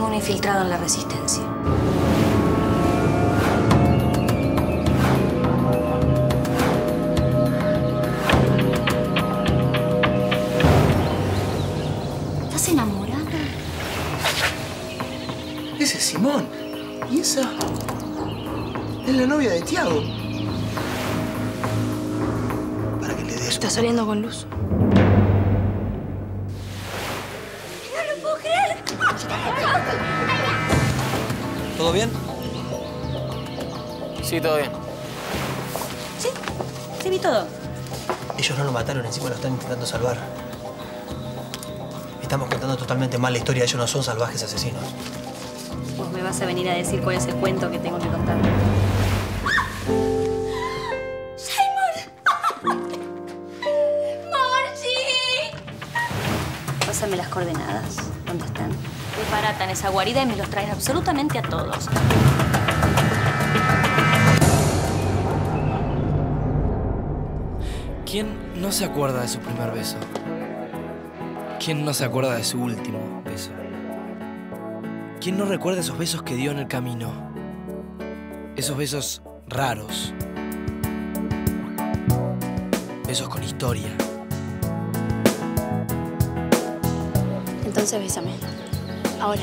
ningún infiltrado en la resistencia. ¿Estás enamorada? Ese es Simón. ¿Y esa? Es la novia de Tiago. Para que le des... Está saliendo con luz. ¿Todo bien? Sí, todo bien. Sí, sí vi todo. Ellos no lo mataron, encima lo están intentando salvar. Estamos contando totalmente mal la historia. Ellos no son salvajes asesinos. Vos me vas a venir a decir cuál es el cuento que tengo que contar. Esa guarida y me los traen absolutamente a todos. ¿Quién no se acuerda de su primer beso? ¿Quién no se acuerda de su último beso? ¿Quién no recuerda esos besos que dio en el camino? Esos besos raros. Besos con historia. Entonces bésame. Ahora.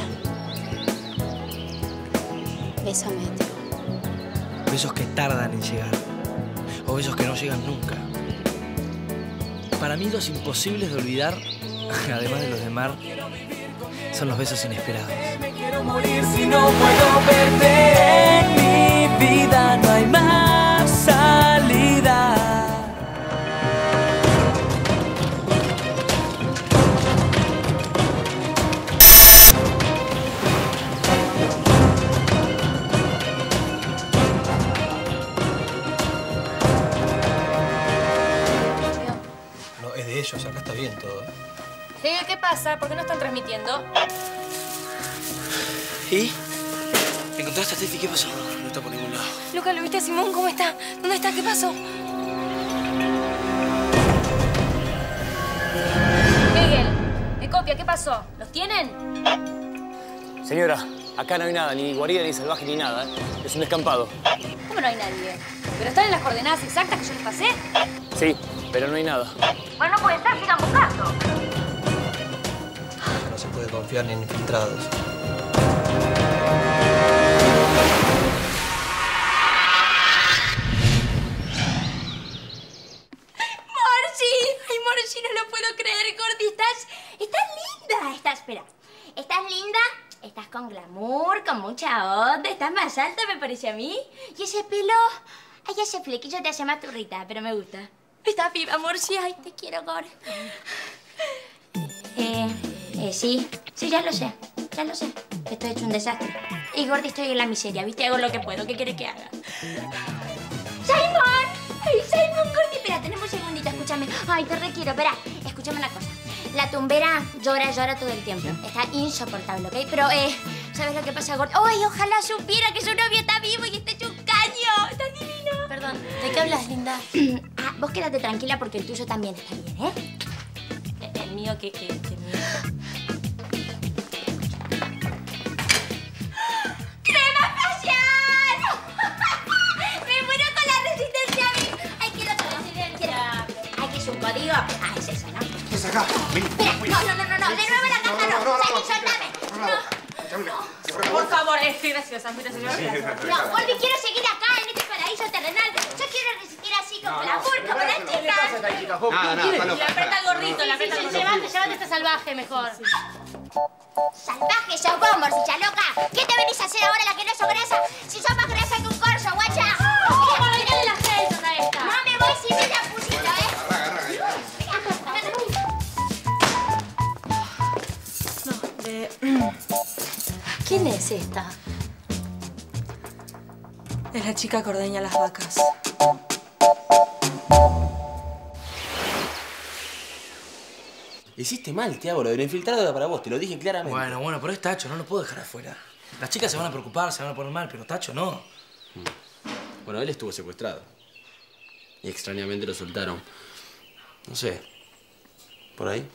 Bésame, tío. Besos que tardan en llegar. O besos que no llegan nunca. Para mí los imposibles de olvidar, además de los de Mar, son los besos inesperados. Me quiero morir si no puedo verte en mi vida. No hay más pasa? ¿Por qué no están transmitiendo? ¿Y? ¿Encontraste a Steffi? ¿Qué pasó? No está por ningún lado. Luca, ¿lo viste a Simón? ¿Cómo está? ¿Dónde está? ¿Qué pasó? Miguel, me copia, ¿qué pasó? ¿Los tienen? Señora, acá no hay nada, ni guarida, ni salvaje, ni nada. ¿eh? Es un descampado. ¿Cómo no hay nadie? ¿Pero están en las coordenadas exactas que yo les pasé? Sí, pero no hay nada. Bueno, no puede ser, sigan buscando. Se puede confiar en infiltrados. Morsi, no lo puedo creer, Gordi, estás, estás linda, estás, espera, estás linda, estás con glamour, con mucha onda, estás más alta me parece a mí, y ese pelo, ay ese flequillo te hace más turrita, pero me gusta. Estás viva, Morsi, ay te quiero, Gor. Eh, eh, sí, sí, ya lo sé, ya lo sé, estoy hecho un desastre. Y Gordi estoy en la miseria, ¿viste? Hago lo que puedo, ¿qué quieres que haga? ¡Simon! ¡Ay, Simon, Gordy! Espera, tenemos un segundito, escúchame. Ay, te requiero, espera. Escúchame una cosa. La tumbera llora, llora todo el tiempo. Está insoportable, ¿ok? Pero, eh, ¿sabes lo que pasa, Gordy? ¡Ay, ojalá supiera que su novio está vivo y está hecho un caño! ¡Está divino! Perdón, ¿de qué hablas, linda? ah, vos quédate tranquila porque el tuyo también está bien, ¿eh? El, el mío, ¿qué, qué, qué mío? Es un código! Ah, es eso, ¿no? ¿Qué es acá? Vení, Espera, no, no, no, no, no, de nuevo la caja no. no, no, Sammy, no. soltame. No, Por favor, estoy graciosa, mira, señora. no, Gordy, quiero seguir acá en este paraíso terrenal. Yo quiero resistir así con glamour, como las chicas. Nada, nada, Le aprieta el gorrito, le aprieta el gorrito. Llévate, llévate este salvaje mejor. Salvaje, sos vos, morcilla loca. ¿Qué te venís a hacer ahora la que no sos grasa? Si sos más grasa que un corso, guacha. ¿Cómo le caen las seis a esta? No me voy sin ella pusito, ¿Quién es esta? Es la chica que ordeña las vacas. Hiciste mal, Tiago. Lo del infiltrado era para vos, te lo dije claramente. Bueno, bueno, pero es Tacho, no lo puedo dejar afuera. Las chicas se van a preocupar, se van a poner mal, pero Tacho no. Bueno, él estuvo secuestrado. Y extrañamente lo soltaron. No sé. ¿Por ahí?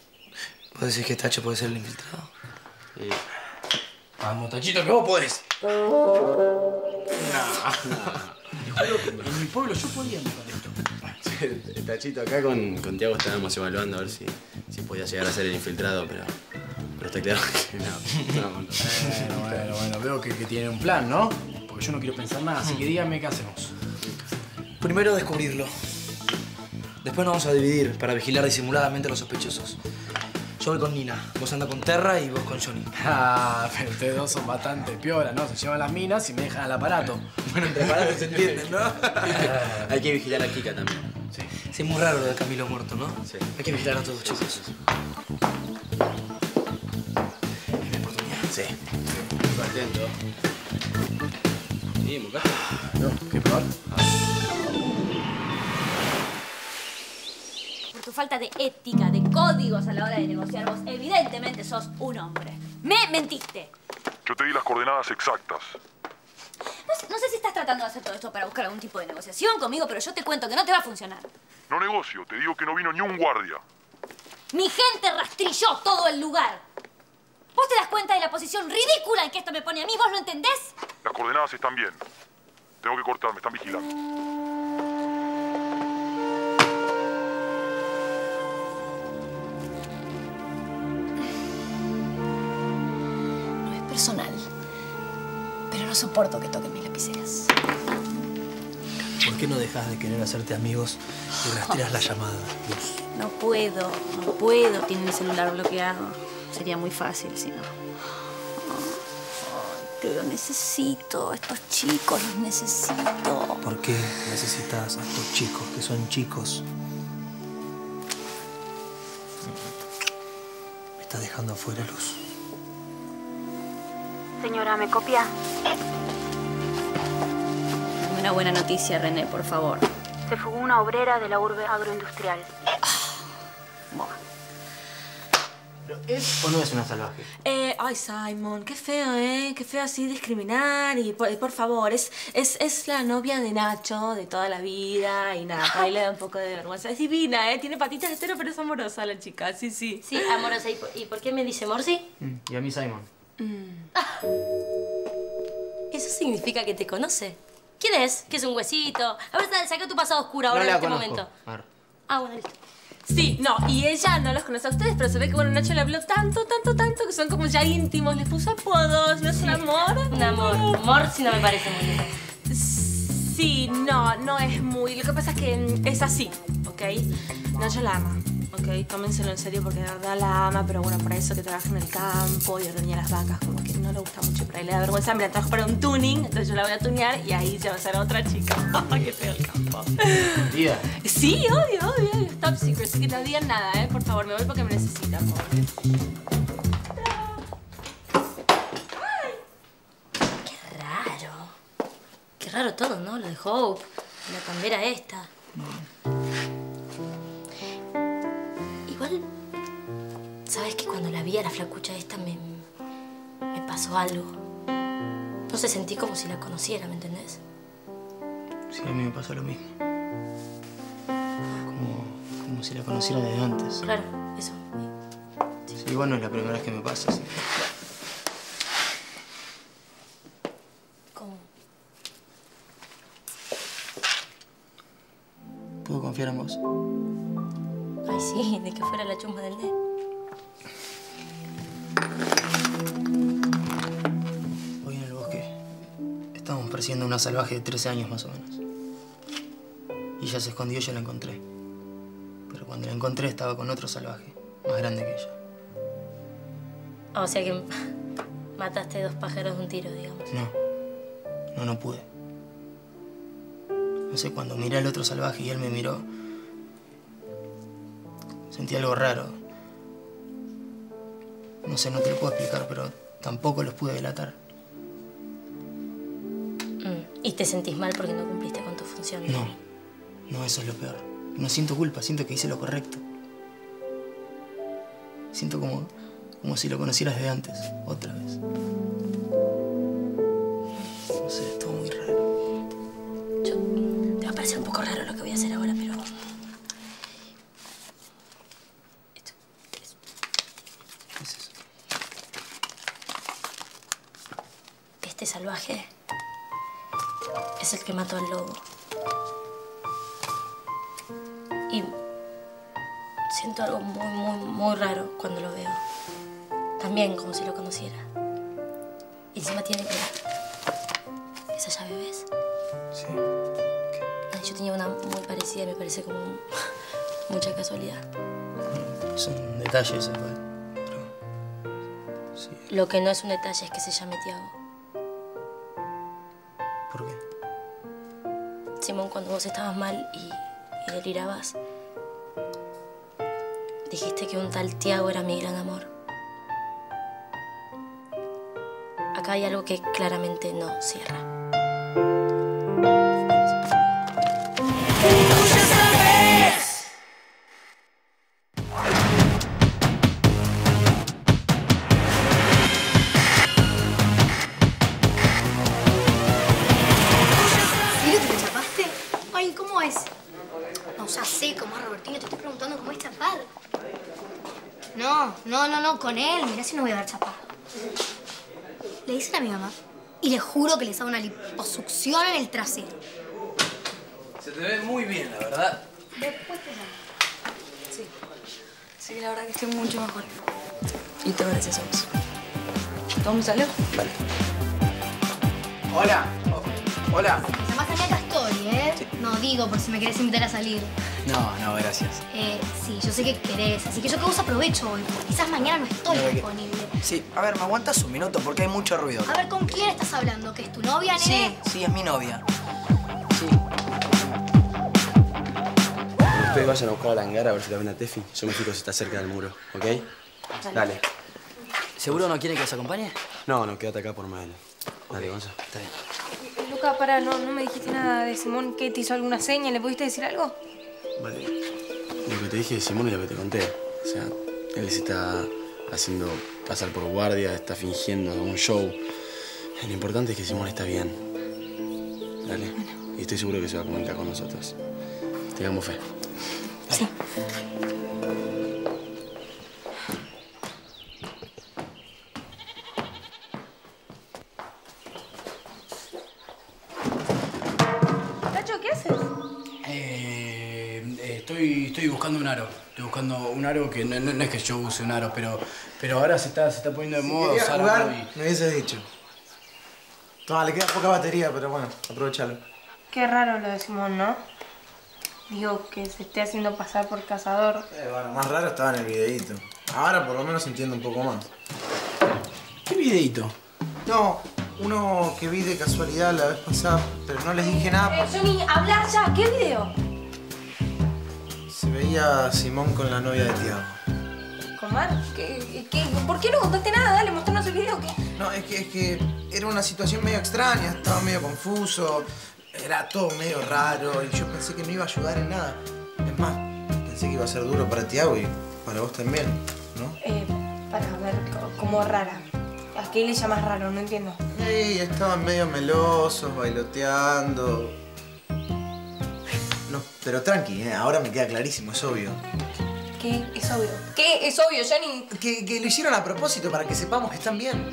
¿Vos decís que Tacho puede ser el infiltrado? Eh, Vamos, Tachito, que vos podés. En mi pueblo yo podía esto. Tachito, acá con, con Tiago estábamos evaluando a ver si, si podía llegar a ser el infiltrado, pero, pero está claro que no. no, no. Bueno, bueno, bueno, veo que, que tiene un plan, ¿no? Porque yo no quiero pensar nada, así que dígame qué hacemos. Primero descubrirlo. Después nos vamos a dividir para vigilar disimuladamente a los sospechosos. Yo voy con Nina, vos anda con Terra y vos con Johnny. Ah, pero ustedes dos son bastante piola, ¿no? Se llevan las minas y me dejan al aparato. Bueno, entre aparatos se entienden, ¿no? Hay que vigilar a Kika también. Sí. Sí, es muy raro lo de Camilo muerto, ¿no? Sí. Hay que vigilar a todos, chicos. Es mi oportunidad. Sí. Muy atento. Sí, Mucaste. No, ¿qué probar? Por falta de ética, de códigos a la hora de negociar, vos evidentemente sos un hombre. Me mentiste. Yo te di las coordenadas exactas. No sé, no sé si estás tratando de hacer todo esto para buscar algún tipo de negociación conmigo, pero yo te cuento que no te va a funcionar. No negocio, te digo que no vino ni un guardia. Mi gente rastrilló todo el lugar. ¿Vos te das cuenta de la posición ridícula en que esto me pone a mí? ¿Vos lo entendés? Las coordenadas están bien. Tengo que cortar, me están vigilando. Personal. Pero no soporto que toquen mis lapiceras. ¿Por qué no dejas de querer hacerte amigos y rastreas la llamada, Luz? No puedo, no puedo. Tiene mi celular bloqueado. Sería muy fácil si no. Ay, Pero lo necesito. Estos chicos los necesito. ¿Por qué necesitas a estos chicos que son chicos? Me estás dejando afuera, Luz. Señora, ¿me copia? Dame Una buena noticia, René, por favor. Se fugó una obrera de la urbe agroindustrial. ¿Es o no es una salvaje? Eh, ay, Simon, qué feo, ¿eh? Qué feo así discriminar. Y por, por favor, es, es, es la novia de Nacho de toda la vida. Y nada, por ahí le da un poco de vergüenza. Es divina, ¿eh? Tiene patitas de cero, pero es amorosa la chica, sí, sí. Sí, amorosa. ¿Y por, y por qué me dice Morsi? Y a mí Simon. Eso significa que te conoce. ¿Quién es? ¿Qué es un huesito? A ver, saca tu pasado oscuro ahora en este momento. Ah, bueno, listo. Sí, no, y ella no los conoce a ustedes, pero se ve que bueno, Nacho le habló tanto, tanto, tanto que son como ya íntimos, les puso apodos, ¿no es un amor? Un amor. Morsi no me parece muy lindo. Sí, no, no es muy. Lo que pasa es que mm, es así, ¿ok? Nacho la ama, ¿ok? Tómenselo en serio porque de verdad la ama, pero bueno, para eso que trabaja en el campo y ordeña las vacas, como que no le gusta mucho, por ahí le da vergüenza. Mira, trabajo para un tuning, entonces yo la voy a tunear y ahí ya va a ser otra chica. ¡Qué feo el campo! Tía. Sí, obvio, obvio, obvio. Top secret, así que no digan nada, ¿eh? Por favor, me voy porque me necesitan, pobre. Qué raro. Qué raro todo, ¿no? Lo de Hope, la cambera esta. Vi a la flacucha esta me, me pasó algo? No sé, sentí como si la conociera, ¿me entendés? Sí, a mí me pasó lo mismo. Como, como si la conociera desde antes. Claro, eso. Sí, igual no es la primera vez que me pasa, así. ¿Cómo? ¿Puedo confiar en vos? Ay, sí, de que fuera la chumba del D. a una salvaje de 13 años más o menos. Y ella se escondió y yo la encontré. Pero cuando la encontré estaba con otro salvaje, más grande que ella. O sea que mataste dos pájaros de un tiro, digamos. No, no, no pude. No sé, cuando miré al otro salvaje y él me miró, sentí algo raro. No sé, no te lo puedo explicar, pero tampoco los pude delatar. Y te sentís mal porque no cumpliste con tu función. No, no, eso es lo peor. No siento culpa, siento que hice lo correcto. Siento como, como si lo conocieras desde antes, otra vez. No sé, es todo muy raro. Yo, te va a parecer un poco raro lo que voy a hacer ahora, pero... ¿Qué es eso? Este salvaje es el que mató al lobo. Y siento algo muy, muy, muy raro cuando lo veo. También como si lo conociera. Y encima tiene que... Esa llave, ¿ves? Sí. Yo tenía una muy parecida y me parece como mucha casualidad. Son detalles igual. Lo que no es un detalle es que se llame Tiago. Cuando vos estabas mal y, y delirabas, dijiste que un tal Tiago era mi gran amor. Acá hay algo que claramente no cierra. No, sé cómo es, Robertino. Te estoy preguntando cómo es chapar. No, no, no, no, con él. Mirá si no voy a haber chapado. Le dicen a mi mamá y le juro que les hago una liposucción en el trasero. Se te ve muy bien, la verdad. Después te llamo. Sí. Sí, la verdad que estoy mucho mejor. Y te gracias a vos. ¿Todo me salió? Vale. Hola. Hola. Acá estoy, ¿eh? No, digo, por si me querés invitar a salir. No, no, gracias. Eh, sí, yo sé que querés, así que yo que vos aprovecho hoy, quizás mañana no estoy disponible. Sí, a ver, ¿me aguantas un minuto? Porque hay mucho ruido. A ver, ¿con quién estás hablando? ¿Que es tu novia, nene? Sí, sí, es mi novia. Ustedes vayan a buscar a la hangar a ver si la ven a Tefi. Yo me fijo si está cerca del muro, ¿ok? Dale. ¿Seguro no quiere que os acompañe? No, no, quédate acá por Mael. Dale, Gonza. Está bien. Luca, para, no, no me dijiste nada de Simón. ¿Qué? ¿Te hizo alguna seña? ¿Le pudiste decir algo? Vale. Lo que te dije de Simón y lo que te conté. O sea, él se está haciendo pasar por guardia, está fingiendo un show. Lo importante es que Simón está bien. Dale. Y estoy seguro que se va a comunicar con nosotros. Tengamos fe. Sí. Estoy, estoy buscando un aro. Estoy buscando un aro que no, no- no es que yo use un aro, pero, pero ahora se está, se está poniendo de moda usar jugar, aro y- me hubieses dicho. Toma, le queda poca batería, pero bueno, aprovechalo. Qué raro lo de Simón, ¿no? Digo, que se esté haciendo pasar por cazador. Eh, bueno, más raro estaba en el videíto. Ahora por lo menos entiendo un poco más. ¿Qué videíto? No, uno que vi de casualidad la vez pasada, pero no les dije nada. Eh, Johnny, hablar ya. ¿Qué video? Simón con la novia de Tiago. ¿Comar? ¿Qué, qué, ¿Por qué no contaste nada? Dale, mostrarnos el video. ¿qué? No, es que, es que era una situación medio extraña, estaba medio confuso, era todo medio raro y yo pensé que no iba a ayudar en nada. Es más, pensé que iba a ser duro para Tiago y para vos también, ¿no? Eh, para ver, co- como rara. ¿A qué le llamas raro? No entiendo. Sí, estaban medio melosos, bailoteando. No, pero tranqui, ¿eh? ahora me queda clarísimo, es obvio. ¿Qué? Es obvio. ¿Qué? Es obvio, Johnny. Que, que lo hicieron a propósito para que sepamos que están bien.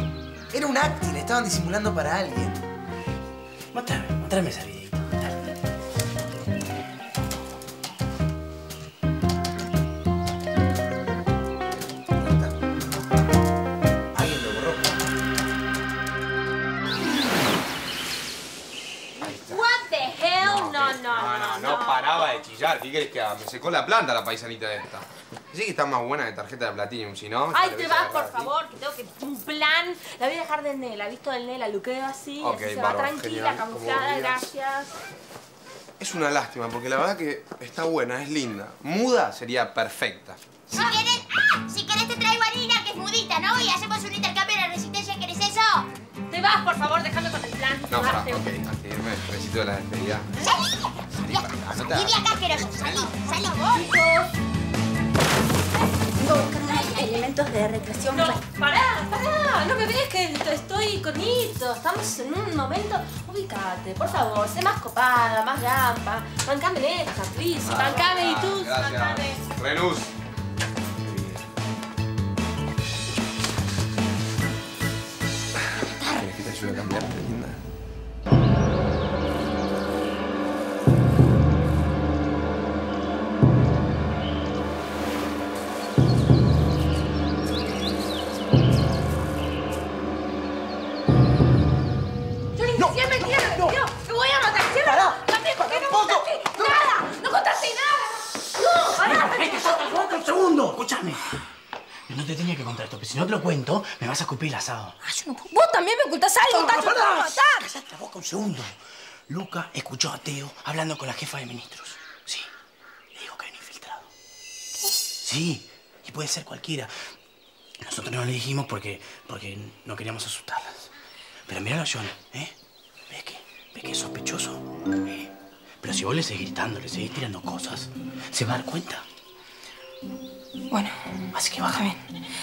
Era un acting, estaban disimulando para alguien. Mostrame, mostrame ese videíto. De. ¿Qué querés que haga? Me secó la planta la paisanita esta. Sí que está más buena de tarjeta de Platinum, si no... Ay, te vas, por favor, que tengo que un plan. La voy a dejar del Nela, visto del Nela, luqueo así, Ok, así se va tranquila, camuflada, gracias. Es una lástima, porque la verdad que está buena, es linda. Muda sería perfecta. Si querés, ¡Ah! si querés te traigo a Nina, que es mudita, ¿no? Y hacemos un intercambio en Te vas, por favor, déjame con el plan. No, Bájate. ok, antes de irme, besito de la despedida. ¡Salí! Salí para acá, no te ¡Salí de acá, asqueroso! ¡Salí! ¡Salí! Vengo a buscar unos elementos de recreación. No, pará, pará, no me ves que esto- estoy con Hito, estamos en un momento. Ubícate, por favor, sé más copada, más gampa. Bancame en esta, please. Bancame y tú, bancame. Renus. suele cambiar de linda. Escúchame. No te tenía que contar esto, pero si no te lo cuento, me vas a escupir el asado. Yo no. También me ocultás algo, Tacho, te voy a matar. Cállate la boca un segundo. Luca escuchó a Teo hablando con la jefa de ministros. Sí, le dijo que un infiltrado. Sí, y puede ser cualquiera. Nosotros no le dijimos porque, porque no queríamos asustarlas. Pero míralo a John, ¿eh? ¿Ves que, ves que es sospechoso? ¿Eh? Pero si vos le seguís gritando, le seguís tirando cosas, se va a dar cuenta. Bueno, así que baja. bien.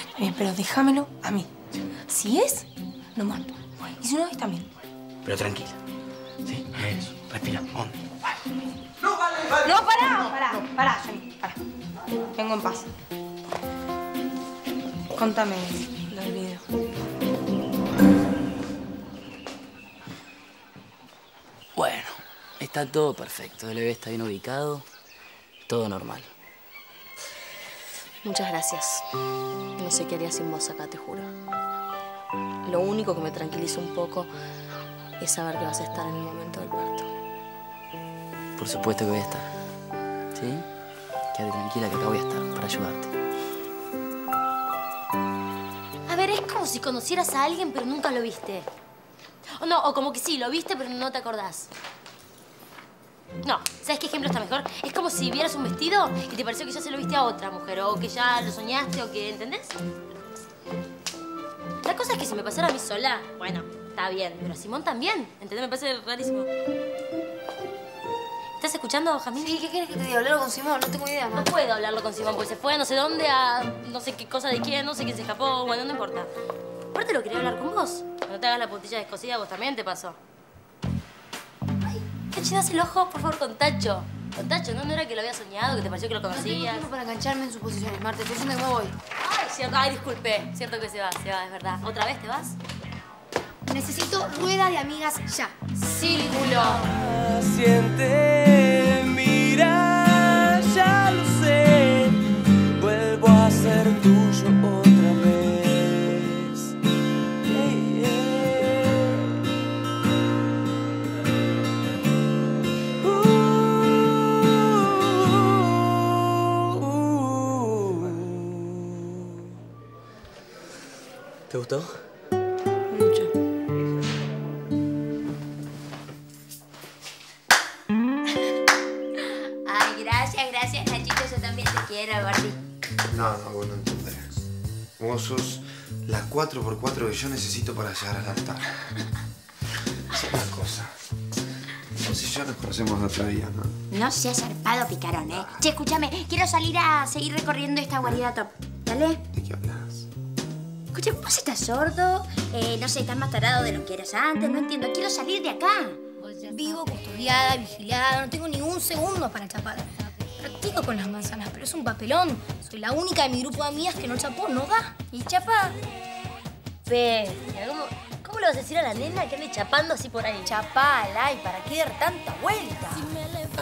Está bien, pero déjamelo a mí. Si es, lo mato. Y si no es, también. Pero tranquila. ¿Sí? Eso. Respira. Hondo. No, pará, pará, pará, Johnny, pará. Vengo en paz. Contame lo del video. Bueno, está todo perfecto. El bebé está bien ubicado. Todo normal. Muchas gracias. No sé qué haría sin vos acá, te juro. Lo único que me tranquiliza un poco es saber que vas a estar en el momento del parto. Por supuesto que voy a estar. ¿Sí? Quédate tranquila que acá voy a estar para ayudarte. A ver, es como si conocieras a alguien pero nunca lo viste. O no, o como que sí, lo viste pero no te acordás. No, ¿sabes qué ejemplo está mejor? Es como si vieras un vestido y te pareció que ya se lo viste a otra mujer, o que ya lo soñaste, o que, ¿entendés? La cosa es que si me pasara a mí sola, bueno, está bien, pero a Simón también, ¿entendés? Me parece rarísimo. ¿Estás escuchando, Jamín? Sí, ¿qué quieres que te diga? Hablarlo con Simón, no tengo idea. No puedo hablarlo con Simón, porque se fue a no sé dónde, a no sé qué cosa de quién, no sé quién se escapó, bueno, no importa. Aparte lo quería hablar con vos. Cuando te hagas la puntilla descosida, vos también te pasó. ¿Qué chidas el ojo, por favor, con Tacho? Con Tacho, ¿no? ¿No era que lo había soñado, que te pareció que lo No tengo conocías? tiempo para engancharme en suposiciones, Marta. Estoy diciendo que me voy. Ay, cierto, ay, disculpe. Cierto que se va, se va, es verdad. ¿Otra vez te vas? Necesito rueda de amigas ya. Círculo. Siente, ¿Te gustó? Ay, gracias, gracias, Nachito. Yo también te quiero, Gordi. No, no, vos no entendés. Vos sos la 4x4 que yo necesito para llegar al altar. Es una cosa. Vos y yo nos conocemos de otra vida, ¿no? No seas zarpado, picarón, ¿eh? Che, escúchame, quiero salir a seguir recorriendo esta guarida top. ¿Dale? ¿De qué hablas? Escucha, ¿vos estás sordo? Eh, no sé, estás más tarado de lo que eras antes, no entiendo. Quiero salir de acá. Vivo custodiada, vigilada, no tengo ni un segundo para chapar. Practico con las manzanas, pero es un papelón. Soy la única de mi grupo de amigas que no chapó, no da. ¿Y chapa? Ve, ¿cómo, ¿cómo le vas a decir a la nena que ande chapando así por ahí? Chapala, ¿y para qué dar tanta vuelta?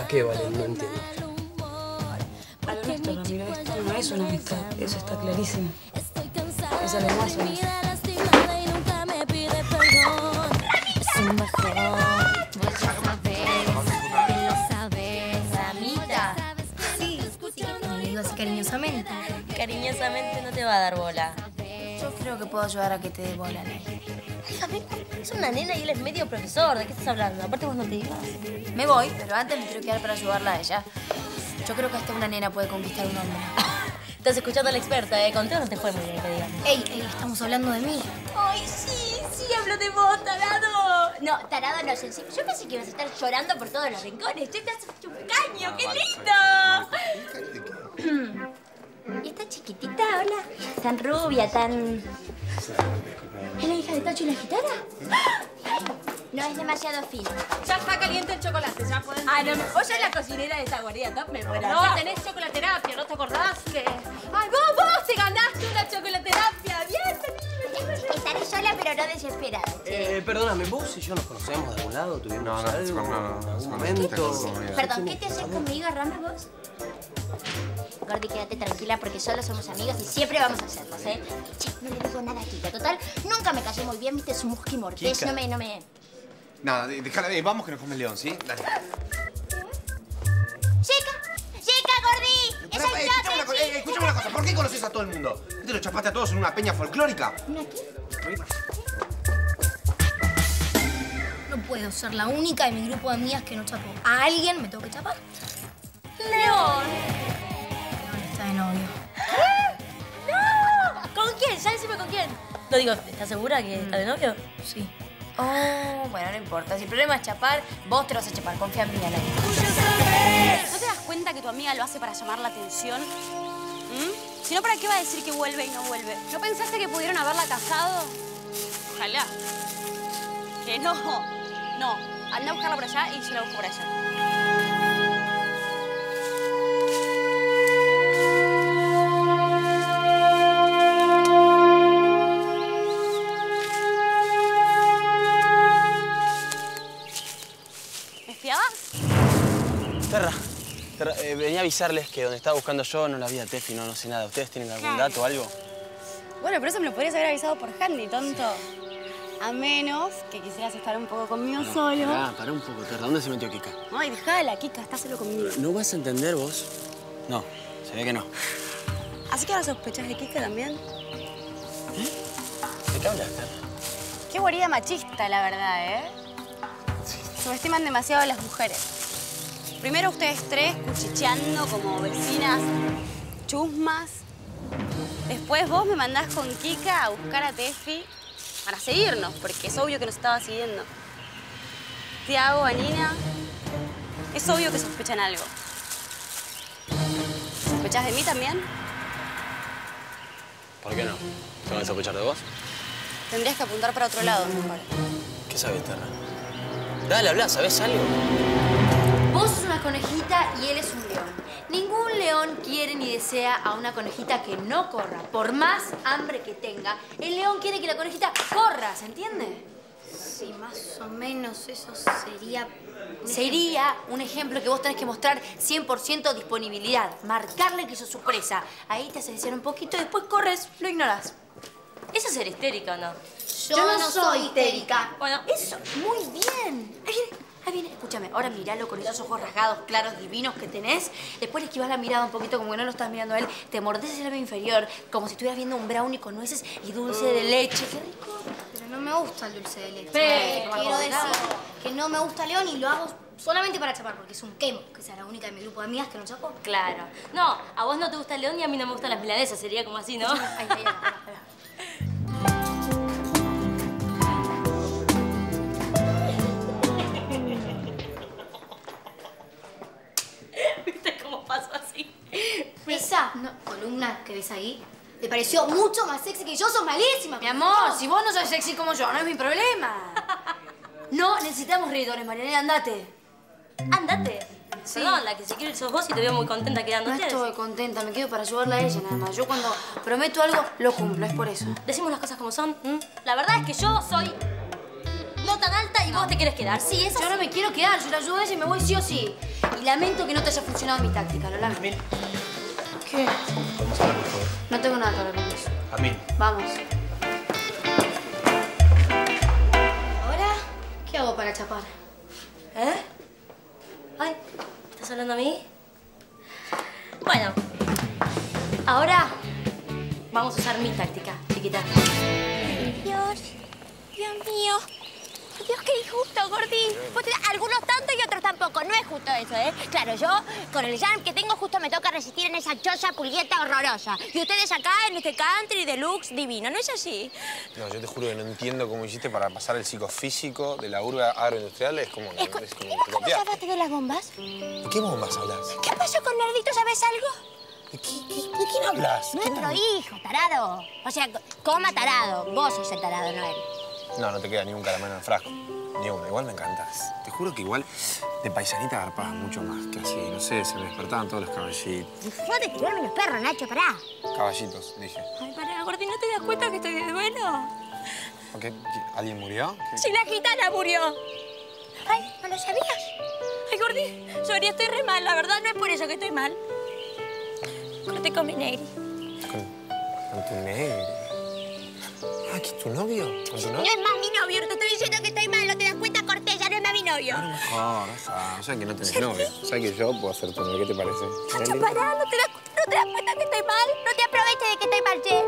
¿A qué vale? No entiendo. Para nuestro, Ramiro, esto no es una amistad. Eso está clarísimo. Es además una amistad. Vos ya sabés, que lo sabés, Ramita. Sí, sí, me lo digo así cariñosamente. Cariñosamente no te va a dar bola. Yo creo que puedo ayudar a que te dé bola. Déjame, es una nena y él es medio profesor. ¿De qué estás hablando? Aparte vos no te ibas. Me voy, pero antes me quiero quedar para ayudarla a ella. Yo creo que hasta una nena puede conquistar un hombre. Estás escuchando a la experta, ¿eh? Con Teo no te fue muy bien, que digamos. Ey, ey, estamos hablando de mí. Ay, sí, sí, hablo de vos, tarado. No, tarado no sé. Yo pensé que ibas a estar llorando por todos los rincones. Tú estás hecho un caño, qué lindo. ¿Y esta chiquitita, hola? Tan rubia, tan... ¿Es la hija de Tacho y la gitana? No es demasiado fino. Ya está caliente el chocolate, ya pueden... Ah, no, vos sos la cocinera de esta guarida top, me muero. No, tenés chocolaterapia, ¿no te acordás que...? ¡Ay, vos, vos! ¡Te ganaste una chocolaterapia! ¡Bien, Estaré sola, pero no desesperada. Eh, perdóname, vos y yo nos conocemos de algún lado, tuvimos No, no, algo, no, no, no, en algún no, momento. no, Perdón, ¿qué te haces conmigo, Rama, vos? Gordi, quédate tranquila porque solo somos amigos y siempre vamos a hacerlos, ¿eh? Che, no le digo nada a Kika. Total, nunca me cayó muy bien, viste, su mortés. Kika. No me, no me... Nada, déjala, eh, vamos que nos come el león, ¿sí? Dale. ¡Chica! ¡Chica, gordí! Pará, eh, escuchame una, co- eh, escuchame una cosa, ¿por qué conoces a todo el mundo? ¿Qué te lo chapaste a todos en una peña folclórica? No puedo ser la única de mi grupo de amigas que no chapó. A alguien me tengo que chapar. ¡León! León está de novio. ¡No! ¿Con quién? Ya decime con quién. No digo, ¿estás segura que está de novio? Sí. Oh, bueno, no importa. Si el problema es chapar, vos te lo vas a chapar. Confía en mí, Alain. ¿No te das cuenta que tu amiga lo hace para llamar la atención? ¿Mm? Si no, ¿para qué va a decir que vuelve y no vuelve? ¿No pensaste que pudieron haberla casado? Ojalá. Que no. No. Anda a buscarla por allá y yo la busco por allá. Avisarles que donde estaba buscando yo no la vi a Tefi, no, no sé nada. ¿Ustedes tienen algún dato o algo? Bueno, pero eso me lo podrías haber avisado por handy, tonto. A menos que quisieras estar un poco conmigo solo. Pará, pará un poco, Terra. ¿Dónde se metió Kika? Ay, dejala, Kika, está solo conmigo. ¿No vas a entender vos? No, se ve que no. Así que ahora sospechas de Kika también. ¿De qué hablas, Terra? Qué guarida machista, la verdad, ¿eh? Subestiman demasiado a las mujeres. Primero ustedes tres cuchicheando como vecinas chusmas. Después vos me mandás con Kika a buscar a Tefi para seguirnos, porque es obvio que nos estaba siguiendo. Tiago, Anina, es obvio que sospechan algo. ¿Sospechás de mí también? ¿Por qué no? ¿Te van a sospechar de vos? Tendrías que apuntar para otro lado, mejor. ¿Qué sabes, Terra? Dale, habla, ¿sabés algo? Vos sos una conejita y él es un león. Ningún león quiere ni desea a una conejita que no corra. Por más hambre que tenga, el león quiere que la conejita corra, ¿se entiende? Sí, más o menos eso sería... un Sería un ejemplo que vos tenés que mostrar 100% disponibilidad. Marcarle que sos su presa. Ahí te haces un poquito y después corres, lo ignoras. ¿Eso es ser histérica o no? Yo no soy histérica. Bueno, eso, muy bien. Ahí viene, ahí viene. Escúchame, ahora míralo con esos ojos rasgados, claros, divinos que tenés. Después le esquivas la mirada un poquito como que no lo estás mirando a él. Te mordés el labio inferior, como si estuvieras viendo un brownie con nueces y dulce de leche. Qué rico. Pero no me gusta el dulce de leche. Pero, Quiero decir que no me gusta León y lo hago solamente para chapar, porque es un quemo, que sea la única de mi grupo de amigas que no chapó. Claro. No, a vos no te gusta el león y a mí no me gustan las milanesas. Sería como así, ¿no? Ahí, pasó así? Esa columna que ves ahí, ¿te pareció mucho más sexy que yo? ¡Sos malísima! Mi amor, si vos no sos sexy como yo, no es mi problema. No necesitamos reidores, Marianela, andate. Andate. Perdón, la que se quiere sos vos y te veo muy contenta quedándote. No estoy contenta, me quedo para ayudarla a ella nada más. Yo cuando prometo algo, lo cumplo, es por eso. Decimos las cosas como son. ¿m? La verdad es que yo soy no tan alta y vos te quieres quedar. Sí, eso Yo no me quiero quedar, yo la ayudo a ella y me voy sí o sí. Y lamento que no te haya funcionado mi táctica, lo lamento. ¿Qué? ¿Podemos hablar, por favor? No tengo nada que hablar con vos. Jazmín. Vamos. ¿Ahora qué hago para chapar? ¿Eh? Ay, ¿estás hablando a mí? Bueno, ahora vamos a usar mi táctica, chiquita. Dios, Dios mío. Dios, qué injusto, Gordi. Tenés algunos tanto y otros tampoco. No es justo eso, ¿eh? Claro, yo con el jam que tengo justo me toca resistir en esa choza pulgueta horrorosa. Y ustedes acá en este country deluxe divino. ¿No es así? No, yo te juro que no entiendo cómo hiciste para pasar el psicofísico de la urbe agroindustrial. Es como, es como ¿Cómo salvaste de las bombas? ¿De qué bombas hablas? ¿Qué pasó con Nerdito? ¿Sabes algo? ¿De, quién hablas? Nuestro hijo, tarado. O sea, coma tarado. Vos sos el tarado, no él. No, no te queda ni un caramelo en el frasco. Ni uno. Igual me encantas. Te juro que igual de paisanita garpabas mucho más que así. No sé, se me despertaban todos los caballitos. No te tirarme los perros, Nacho, pará. Caballitos, dije. Ay, pará, Gordi, ¿no te das cuenta que estoy de duelo? ¿Por qué? ¿Alguien murió? ¿Qué- Si la gitana murió. Ay, ¿no lo sabías? Ay, Gordi, sorry, estoy re mal. La verdad no es por eso que estoy mal. Corté con mi negri. Con tu negro. Ah, ¿aquí es tu novio? ¿Con tu No es más mi novio, no te estoy diciendo que estoy mal, ¿no te das cuenta, Cortés? Ya no es más mi novio. No, no sabes. Sabes que no tenés novio. Sabes que yo puedo ser tu novio. ¿Qué te parece? Pará, ¿no te, das, ¿no te das cuenta que estoy mal? No te aproveches de que estoy mal, che.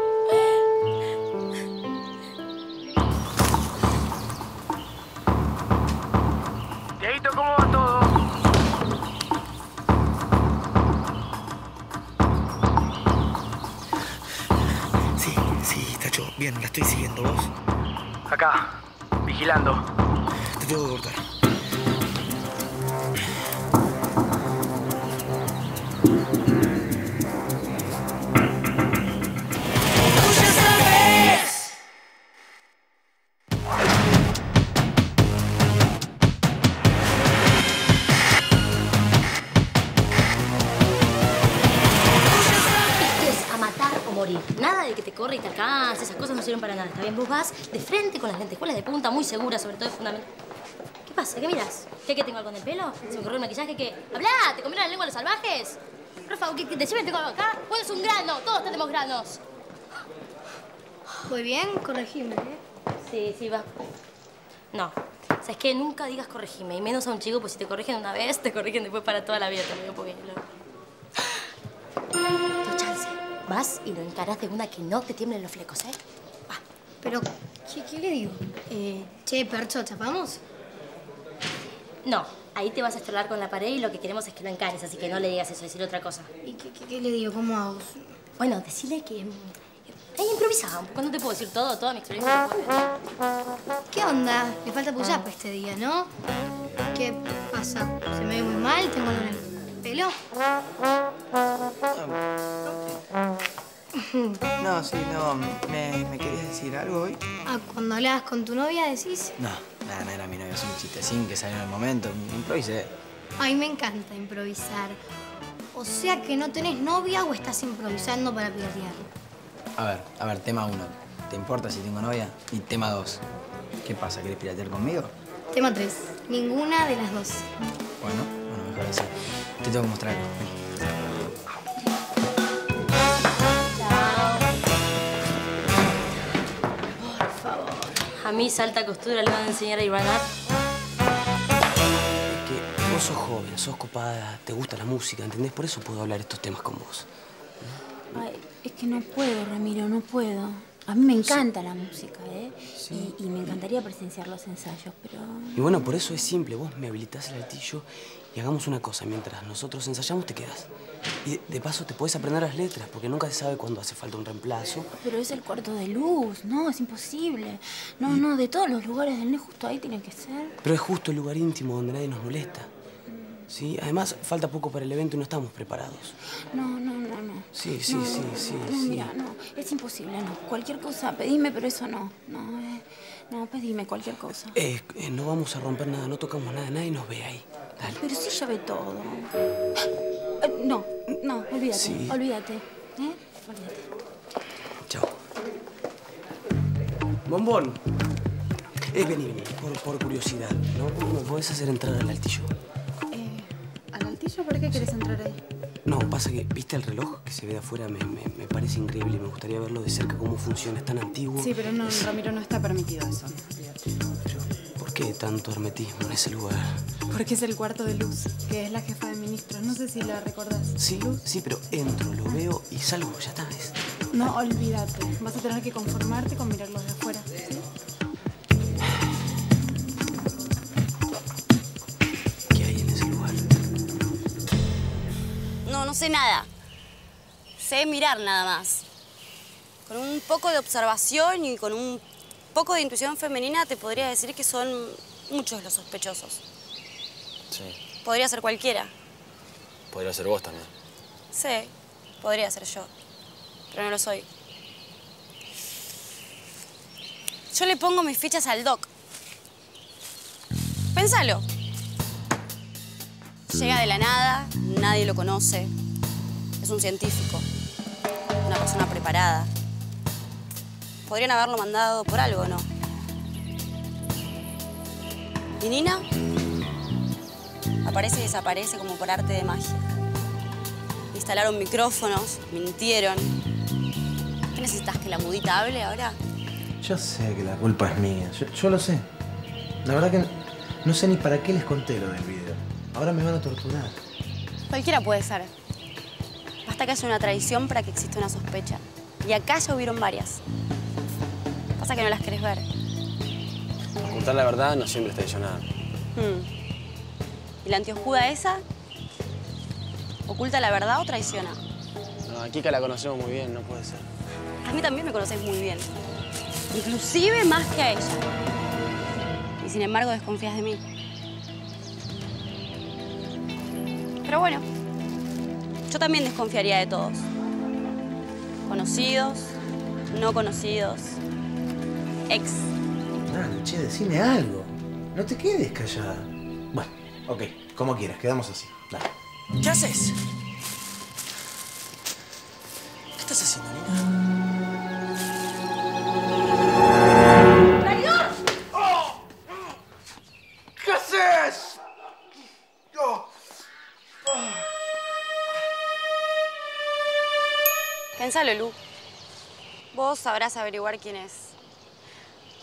Bien, la estoy siguiendo vos. Acá, vigilando. Te tengo que cortar. Bien? Vos vas de frente con las lentejuelas de punta, muy segura, sobre todo es fundamental. ¿Qué pasa? ¿Qué miras? ¿Qué, qué tengo algo en el pelo? ¿Se me corrió el maquillaje? ¿Qué? ¿Hablá? ¿Te comieron la lengua los salvajes? Por favor, ¿qué, qué, decime, tengo algo acá? Vos es un grano, todos tenemos granos. Muy bien, corregime, ¿eh? Sí, sí, va. No. ¿Sabes qué? Nunca digas corregime, y menos a un chico, pues si te corrigen una vez, te corrigen después para toda la vida, te digo porque. Tu chance. Vas y lo encarás de una que no te tiemblen los flecos, ¿eh? Pero, ¿qué, qué le digo? Eh, che, Percho, ¿chapamos? No, ahí te vas a estolar con la pared y lo que queremos es que lo encares, así que no le digas eso, decirle otra cosa. ¿Y qué, qué- qué le digo? ¿Cómo hago? Bueno, decirle que... mm, Ahí improvisaba un poco, no te puedo decir todo, toda mi experiencia. ¿Qué onda? Le falta puyapa este día, ¿no? ¿Qué pasa? ¿Se me ve muy mal? ¿Tengo el pelo? No, sí, no. ¿Me, me querías decir algo hoy? Ah, cuando hablabas con tu novia decís... No, nada, no era mi novio, es un chistecín que salió en el momento. Improvisé. Ay, me encanta improvisar. O sea que no tenés novia o estás improvisando para piratear. A ver, a ver, tema uno. ¿Te importa si tengo novia? Y tema dos. ¿Qué pasa? ¿Querés piratear conmigo? Tema 3. Ninguna de las dos. Bueno, bueno, mejor así. Te tengo que mostrar algo. Vení. A mí, salta costura, le van a enseñar a Ivana. Que vos sos joven, sos copada, te gusta la música, ¿entendés? Por eso puedo hablar estos temas con vos. Ay, es que no puedo, Ramiro, no puedo. A mí me encanta la música, ¿eh? Y, y me encantaría presenciar los ensayos, pero... Y bueno, por eso es simple. Vos me habilitás el altillo y hagamos una cosa. Mientras nosotros ensayamos, te quedas. Y de, paso te puedes aprender las letras, porque nunca se sabe cuándo hace falta un reemplazo. Pero es el cuarto de luz, no, es imposible. No, no, de todos los lugares del NE justo ahí tiene que ser. Pero es justo el lugar íntimo donde nadie nos molesta. ¿Sí? Además, falta poco para el evento y no estamos preparados. No, no, no, no. Sí, sí, No, sí, no, sí, No, sí. mira, no, es imposible, no. Cualquier cosa, pedime, pero eso no. No, eh, no, pedime cualquier cosa. Eh, eh, no vamos a romper nada, no tocamos nada, nadie nos ve ahí. Dale. Pero sí ya ve todo. Eh, No, no, olvídate, Sí. olvídate. ¿Eh? Olvídate. Chao. Bombón. Eh, vení, vení, por, por curiosidad, ¿no? ¿Me podés hacer entrar al altillo? ¿Por qué quieres entrar ahí? No, pasa que, ¿viste el reloj que se ve de afuera? Me, me- me parece increíble y me gustaría verlo de cerca, cómo funciona, es tan antiguo. Sí, pero no, Ramiro, no está permitido eso. ¿Por qué tanto hermetismo en ese lugar? Porque es el cuarto de Luz, que es la jefa de ministros. No sé si la recordás. Sí, sí, pero entro, lo veo y salgo, ya está. es- No, olvídate. Vas a tener que conformarte con mirarlos de afuera. ¿sí? Sé nada. Sé mirar nada más. Con un poco de observación y con un poco de intuición femenina te podría decir que son muchos los sospechosos. Sí. Podría ser cualquiera. Podría ser vos también. Sí, podría ser yo. Pero no lo soy. Yo le pongo mis fichas al doc. Pénsalo. Llega de la nada, nadie lo conoce. Es un científico, una persona preparada. Podrían haberlo mandado por algo, ¿no? ¿Y Nina? Aparece y desaparece como por arte de magia. Instalaron micrófonos, mintieron. ¿Qué necesitas? ¿Que la mudita hable ahora? Yo sé que la culpa es mía, yo, yo lo sé. La verdad que no sé ni para qué les conté lo del video. Ahora me van a torturar. Cualquiera puede ser. Basta que haya una traición para que exista una sospecha. Y acá ya hubieron varias. Pasa que no las querés ver. Ocultar la verdad no siempre es traicionar. Hmm. ¿Y la antiojuda esa? ¿Oculta la verdad o traiciona? No, a Kika la conocemos muy bien, no puede ser. A mí también me conocéis muy bien. Inclusive más que a ella. Y sin embargo desconfías de mí. Pero bueno, yo también desconfiaría de todos. Conocidos, no conocidos, ex. Dale, che, decime algo. No te quedes callada. Bueno, ok, como quieras, quedamos así. Dale. ¿Qué haces? Pensalo, Lu. Vos sabrás averiguar quién es.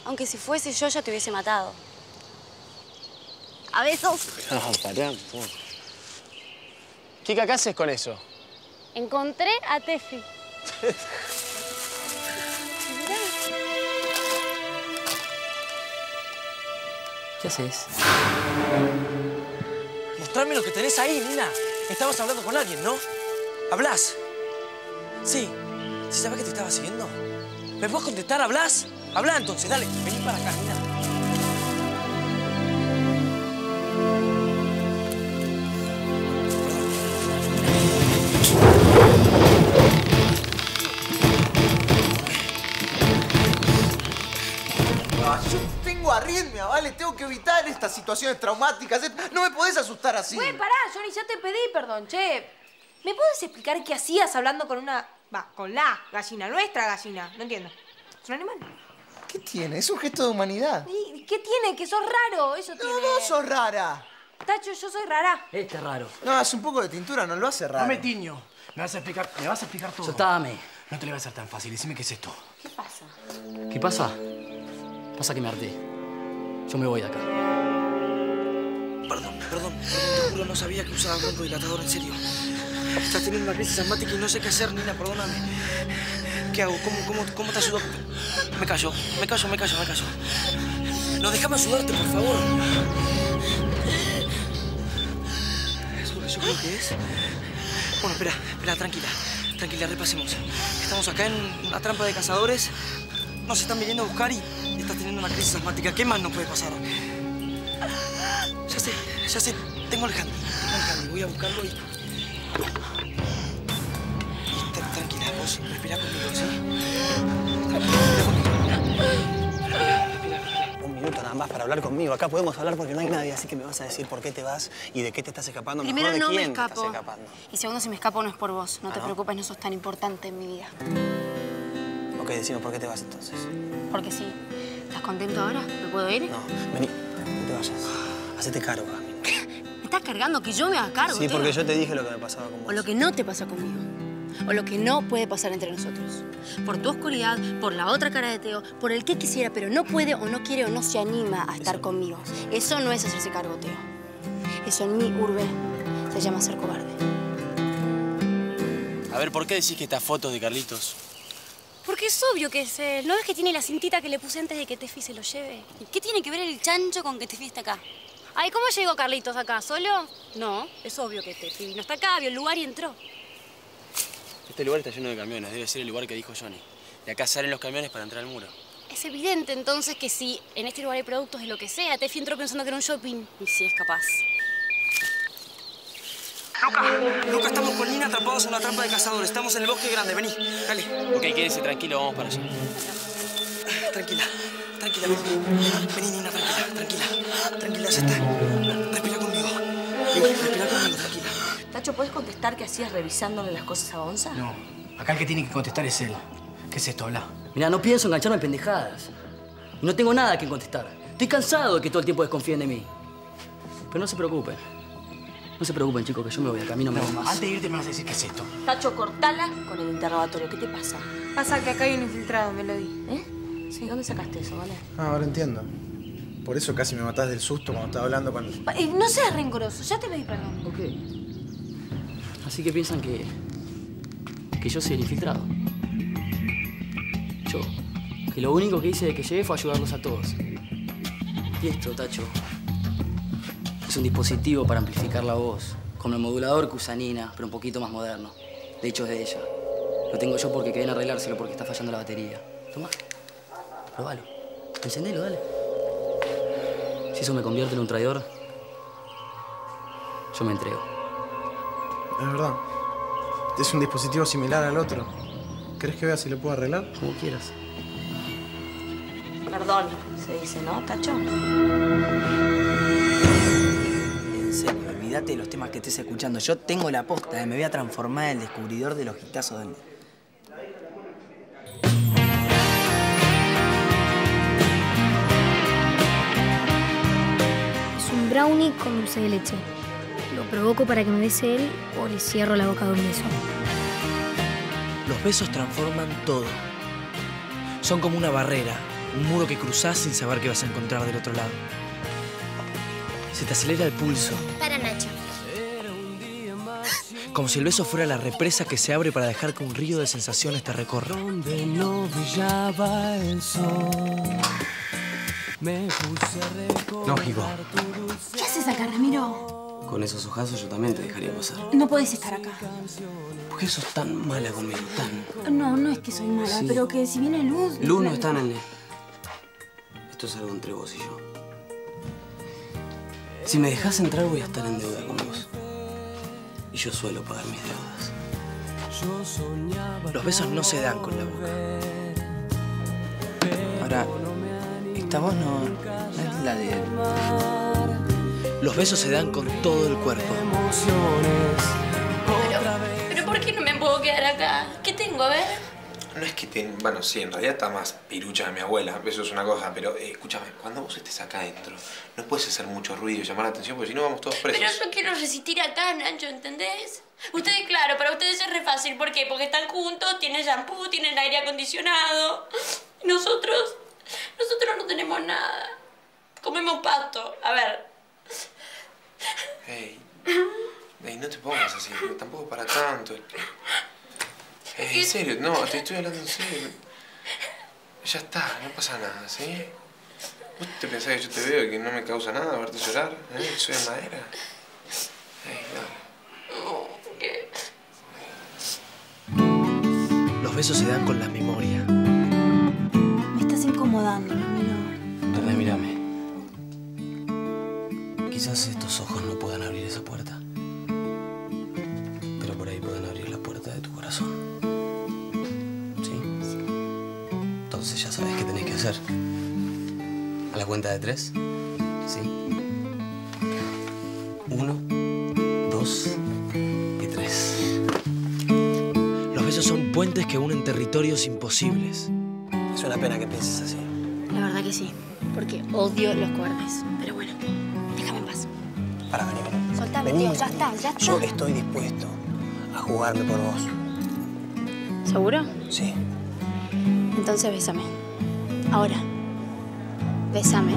Aunque si fuese yo, ya te hubiese matado. A besos. No, pará. ¿qué haces con eso? Encontré a Tefi. ¿Qué haces? Mostrame lo que tenés ahí, Nina. Estabas hablando con alguien, ¿no? ¿Hablas? Sí. ¿Sí sabes que te estaba siguiendo? ¿Me puedes contestar? ¿Hablas? Habla entonces, dale. Vení para acá, Nina. Ah, yo tengo arritmia, ¿vale? Tengo que evitar estas situaciones traumáticas. No me podés asustar así. Güey, pará, Johnny, ya te pedí perdón, che. ¿Me puedes explicar qué hacías hablando con una... Va, con la gallina, nuestra gallina? No entiendo. ¿Es un animal? ¿Qué tiene? Es un gesto de humanidad. ¿Y qué tiene? Que sos raro, eso tiene... No, no sos rara. Tacho, yo soy rara. Este es raro. No, es un poco de tintura, no lo hace raro. No me tiño. Me vas a explicar, me vas a explicar todo. Soltame. No te le va a ser tan fácil. Decime qué es esto. ¿Qué pasa? ¿Qué pasa? Pasa que me harté. Yo me voy de acá. Perdón, perdón, te juro, no sabía que usaba broncodilatador, en serio. Estás teniendo una crisis asmática y no sé qué hacer, Nina, perdóname. ¿Qué hago? ¿Cómo, cómo, cómo te ayudo? Me callo, me callo, me callo, me callo. No, déjame ayudarte, por favor. ¿Eso, eso creo que es? Bueno, espera, espera, tranquila. Tranquila, repasemos. Estamos acá en una trampa de cazadores. Nos están viniendo a buscar y estás teniendo una crisis asmática. ¿Qué más nos puede pasar? Ya sé, ya sé. Tengo al Handy. Tengo al Handy. Voy a buscarlo y... tranquila, vos respirá conmigo, ¿sí? Un minuto nada más para hablar conmigo. Acá podemos hablar porque no hay nadie, así que me vas a decir por qué te vas y de qué te estás escapando. Primero Mejor de no me te escapo. estás escapando. Y segundo, si me escapo no es por vos. No Ah, te ¿no? preocupes, no sos tan importante en mi vida. Ok, decimos por qué te vas entonces. Porque sí. ¿Estás contento ahora? ¿Me puedo ir? No, vení, no te vayas. Hacete cargo, Cami. ¿Me estás cargando que yo me haga cargo? Sí, Teo? porque yo te dije lo que me pasaba con O vos. lo que no te pasa conmigo. O lo que no puede pasar entre nosotros. Por tu oscuridad, por la otra cara de Teo, por el que quisiera, pero no puede o no quiere o no se anima a estar conmigo. Eso no es hacerse cargo, Teo. Eso en mi urbe se llama ser cobarde. A ver, ¿por qué decís que estas fotos de Carlitos? Porque es obvio que es él. ¿No ves que tiene la cintita que le puse antes de que Tefi se lo lleve? ¿Y qué tiene que ver el chancho con que Tefi está acá? Ay, ¿cómo llegó Carlitos acá? ¿Solo? No, es obvio que Tefi no está acá, vio el lugar y entró. Este lugar está lleno de camiones. Debe ser el lugar que dijo Johnny. De acá salen los camiones para entrar al muro. Es evidente entonces que si en este lugar hay productos de lo que sea, Tefi entró pensando que era un shopping. Y sí es capaz. Luca, Luca, estamos con Nina atrapados en una trampa de cazadores. Estamos en el bosque grande. Vení, dale. Ok, quédese tranquilo. Vamos para allá. Tranquila, tranquila. Vení, vení Nina, tranquila, tranquila. Tranquila, ya está. Respira conmigo. Vení, respira conmigo, tranquila. Tacho, ¿puedes contestar qué hacías revisándole las cosas a Gonza? No. Acá el que tiene que contestar es él. ¿Qué es esto? Habla. Mira, no pienso engancharme en pendejadas. Y no tengo nada que contestar. Estoy cansado de que todo el tiempo desconfíen de mí. Pero no se preocupen. No se preocupen, chicos, que yo me voy de camino, me voy más. Antes de irte me vas a decir qué es esto. Tacho, cortala con el interrogatorio. ¿Qué te pasa? Pasa que acá hay un infiltrado, Melody. ¿Eh? Sí, ¿dónde sacaste eso, vale? Ah, ahora entiendo. Por eso casi me matás del susto cuando estaba hablando con... Eh, no seas rencoroso, ya te pedí perdón. Ok. Así que piensan que. que yo soy el infiltrado. Yo. Que lo único que hice de que llegué fue ayudarlos a todos. Y esto, Tacho. Es un dispositivo para amplificar la voz. Con el modulador que usa Nina, pero un poquito más moderno. De hecho, es de ella. Lo tengo yo porque quedé en arreglárselo porque está fallando la batería. Toma. Probalo. Encendelo, dale. Si eso me convierte en un traidor, yo me entrego. Es verdad. Es un dispositivo similar al otro. ¿Crees que vea si lo puedo arreglar? Como quieras. Perdón, se dice, ¿no, Tacho? En serio, olvídate de los temas que estés escuchando. Yo tengo la posta, eh, me voy a transformar en el descubridor de los hitazos del... brownie con dulce de leche. Lo provoco para que me bese él o le cierro la boca de un beso. Los besos transforman todo. Son como una barrera, un muro que cruzás sin saber qué vas a encontrar del otro lado. Se te acelera el pulso, Para Nacho. como si el beso fuera la represa que se abre para dejar que un río de sensaciones te recorra. Donde no brillaba el sol. Me puse a Lógico. ¿Qué haces acá, Ramiro? Con esos ojazos yo también te dejaría pasar. No podés estar acá. ¿Por qué sos tan mala conmigo? Tan. No, no es que soy mala, Sí. pero que si viene luz... Luz no está en el. Esto es algo entre vos y yo. Si me dejas entrar voy a estar en deuda con vos. Y yo suelo pagar mis deudas. Los besos no se dan con la boca. Ahora, esta voz no, no es la de... Los besos se dan con todo el cuerpo. ¿Pero por qué no me puedo quedar acá? ¿Qué tengo? A ver. No es que te... Bueno, sí, en realidad está más pirucha de mi abuela, eso es una cosa, pero eh, escúchame, cuando vos estés acá adentro, no puedes hacer mucho ruido y llamar la atención porque si no vamos todos presos. Pero yo quiero resistir acá, Nacho, ¿entendés? Ustedes, claro, para ustedes es re fácil. ¿Por qué? Porque están juntos, tienen shampoo, tienen aire acondicionado. Nosotros no tenemos nada. A ver. Ey, ey, no te pongas así, tampoco para tanto. Ey, en serio, no, te estoy hablando en serio. Ya está, no pasa nada, ¿sí? ¿Vos te pensás que yo te veo y que no me causa nada verte llorar? ¿Eh? que ¿Soy de madera? Ey, dale. ¿Qué? Los besos se dan con la memoria. Me estás incomodando, Ramiro. René, mírame. Quizás estos ojos no puedan abrir esa puerta. Pero por ahí pueden abrir la puerta de tu corazón. ¿Sí? Entonces ya sabes qué tenés que hacer. A la cuenta de tres. ¿Sí? Uno, dos y tres. Los besos son puentes que unen territorios imposibles. Es una pena que pienses así. La verdad que sí, porque odio los cobardes. Pero bueno, vení. Soltame, Vení. tío, ya está, ya está. Yo estoy dispuesto a jugarme por vos. ¿Seguro? Sí. Entonces bésame. Ahora. Bésame.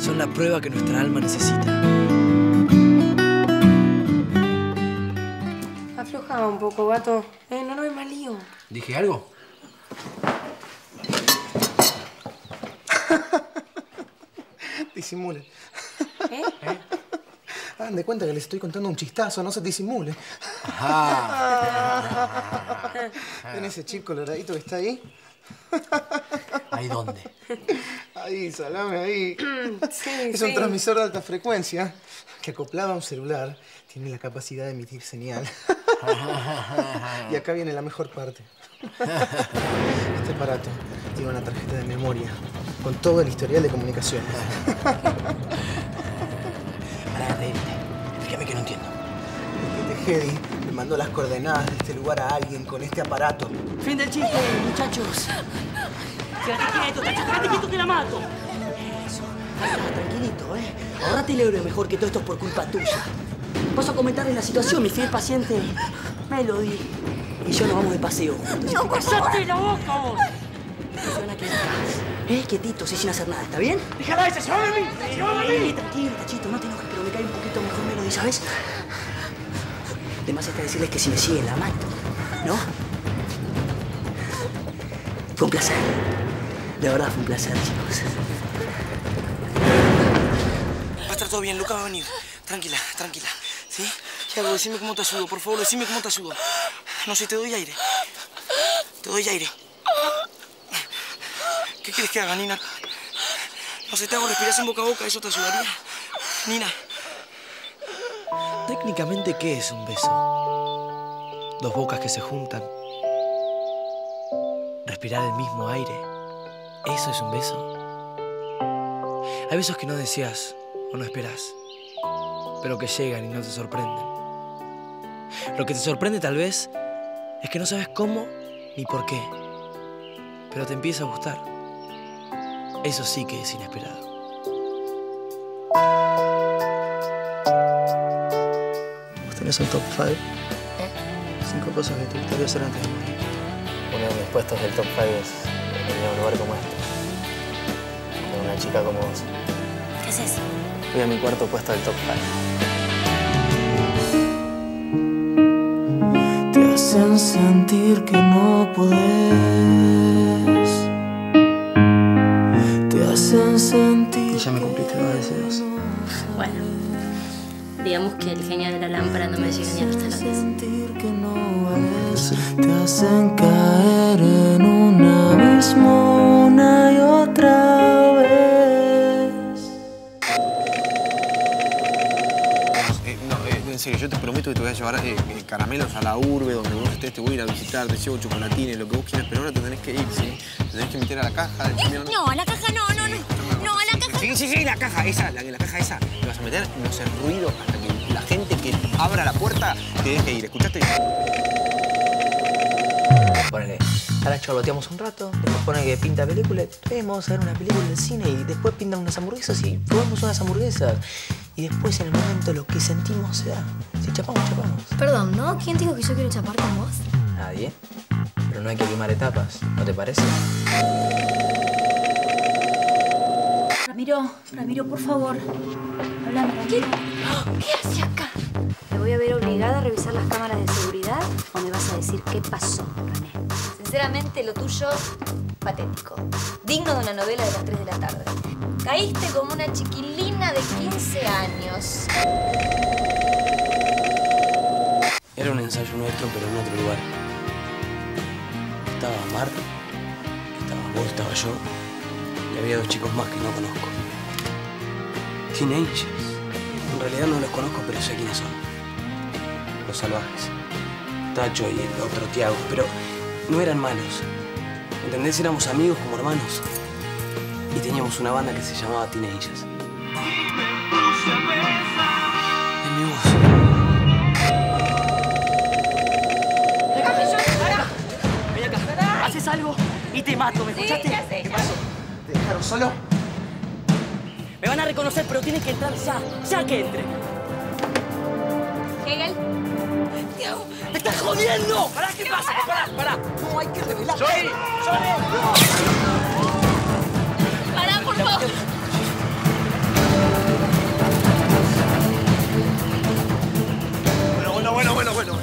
Son la prueba que nuestra alma necesita. Aflojaba un poco, gato. Eh, no, no hay más lío. ¿Dije algo? Disimulen. ¿Eh? Hagan de cuenta que les estoy contando un chistazo, no se disimulen. ¿Ven ese chip coloradito que está ahí? ¿Ahí dónde? Ahí, salame, ahí. Sí, Es sí. un transmisor de alta frecuencia que acoplado a un celular tiene la capacidad de emitir señal. y acá viene la mejor parte. Este aparato tiene una tarjeta de memoria con todo el historial de comunicaciones. Hedy le mandó las coordenadas de este lugar a alguien con este aparato. Fin del chiste, muchachos. Quédate quieto, Tacho, quédate quieto que la mato. Eso. Tranquilito, ¿eh? Ahorrate el euro mejor que todo esto es por culpa tuya. Paso a comentarle la situación, mi fiel paciente Melody. Y yo nos vamos de paseo juntos. ¡No, cállate la boca vos! Eh, quietito, sí, sin hacer nada, ¿está bien? ¡Déjala esa! ¡Se va a dormir! ¡Se va a Eh, tranquilo, Tachito, no te enojes, pero me cae un poquito mejor Melody, ¿sabes? Además está decirles que si me siguen la mato, ¿no? Fue un placer. De verdad fue un placer, chicos. Va a estar todo bien, Luca va a venir. Tranquila, tranquila. ¿Sí? ¿Qué hago? Decime cómo te ayudo, por favor, decime cómo te ayudo. No sé, te doy aire. Te doy aire. ¿Qué quieres que haga, Nina? No sé, te hago respiración boca a boca, ¿eso te ayudaría? Nina. Técnicamente, ¿qué es un beso? Dos bocas que se juntan. Respirar el mismo aire. ¿Eso es un beso? Hay besos que no deseas o no esperas, pero que llegan y no te sorprenden. Lo que te sorprende tal vez es que no sabes cómo ni por qué, pero te empieza a gustar. Eso sí que es inesperado. ¿Vos tenés un top 5? Cinco cosas que te gustaría hacer antes de morir. Uno de mis puestos del top 5 es venir a un lugar como este. Con una chica como vos. ¿Qué es eso? Fui a mi cuarto puesto del top 5. Te hacen sentir que no podés. Digamos que el genio de la lámpara no me llega ni a los talones. que no vales. Te hacen caer en un abismo una y otra vez. Eh, no, eh, en serio, yo te prometo que te voy a llevar eh, caramelos a la urbe, donde vos estés, te voy a ir a visitar, te llevo chocolatines, lo que vos quieras, pero ahora te tenés que ir, ¿sí? Te tenés que meter a la caja. dónde- No, a la caja no, no, no. Sí, sí, sí, la caja esa, la, la caja esa. Te vas a meter, no hacer ruido hasta que la gente que abra la puerta te deje ir. ¿Escuchaste? Ponele, ahora charloteamos un rato, después pone que pinta película, después vamos a ver una película del cine y después pintan unas hamburguesas y probamos unas hamburguesas. Y después en el momento lo que sentimos se da. Si chapamos, chapamos. Perdón, ¿no? ¿Quién dijo que yo quiero chapar con vos? Nadie. Pero no hay que quemar etapas, ¿no te parece? Ramiro, Ramiro, por favor. Háblame. ¿Qué, ¿Qué hace acá? Me voy a ver obligada a revisar las cámaras de seguridad o me vas a decir qué pasó, René. Sinceramente, lo tuyo, patético. Digno de una novela de las 3 de la tarde. Caíste como una chiquilina de 15 años. Era un ensayo nuestro, pero en otro lugar. Estaba Mar, estaba vos, estaba yo, había dos chicos más que no conozco. Teenagers. En realidad no los conozco, pero sé quiénes son. Los salvajes. Tacho y el otro Tiago, pero no eran malos. ¿Entendés? Éramos amigos como hermanos. Y teníamos una banda que se llamaba Teenagers. Algo y te mato, ¿me escuchaste? ¿Qué pasó? ¿Te dejaron solo? Me van a reconocer, pero tienen que entrar ya. Ya que entre. Hegel. Tiago, ¡Me estás jodiendo! ¿Para qué pasa? ¡Pará, pará! No hay que revelar. ¡Soy! Pará, por favor. Bueno, bueno, bueno, bueno, bueno.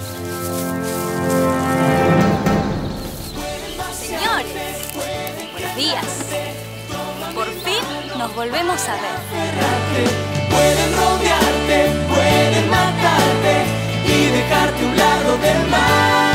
Señores, buenos días nos volvemos a ver. Pueden rodearte, pueden matarte y dejarte a un lado del mar.